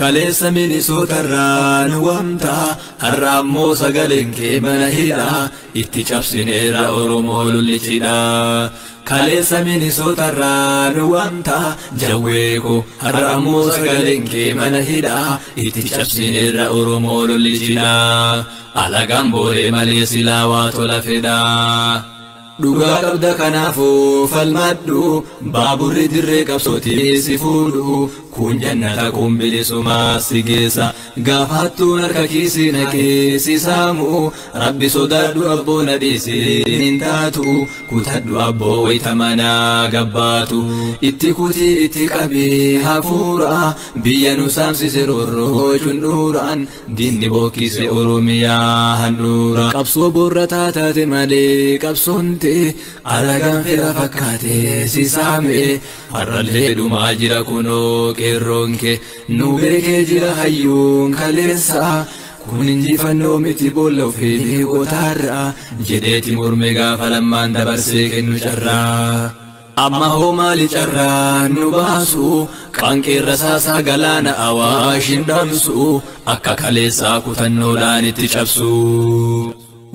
kaleessa milisootarraa nu waamta har'a ammoo sagaleen kee mana hidhaa itti cabsineera oromoo lullichidha. kaleessa milisootarraa nu waamta jawweeko har'a ammoo sagaleen kee mana hidhaa itti cabsineera oromoo lullichidha. alagaan booree malee silaawaa tola fedha. dhugaa qabda kanaafuu falmadhu baaburri dirree qabsootii si fuudhu kun jannata kun bilisuma si geessa gaafattuun harka kiisii naqeessisaamu rabbi sodaadhu abboo nadhiisiin hin taatu kutadhu abboo wayita manaa gabbaatu itti kutii itti qabee hafuura biyya nu saamsise rorroo cundhuuraan diinni bookkise oromiyaa handhuura qabsoo borra taataate malee qabsoonte alagaan fira fakkaate sisaame har'allee dhumaa jira kunoo qeerroonkee nu beekee jira hayyuun kaleessaa. kun jiifannoo miti boolla ofii deeqootaarraa jedheeti morme gaafa lammaan dabarsee kennu carraa. amma hoo maali carraa nu baasu qaanqeerra saasaa galaana awaashin dhaamsu akka kaleessaa kutannoodhaan itti cabsu.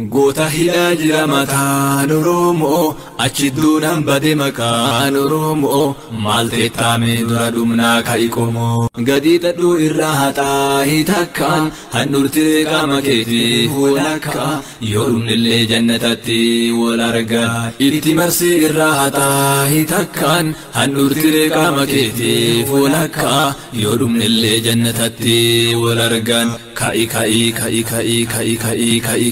Goota hidhaa jira mataan Oromoo achi duunaan bade maqaan Oromoo maal teettaame dura dhumnaa ka'i qomoo. Gadi dhadhuu irraa haxaa hitakka handhuurtee qaama keetii hoolakka yoo dhumnillee jannatatti wal arga. Itti marsii irraa qaama wal argan. Ka'i ka'i ka'i ka'i ka'i ka'i ka'i.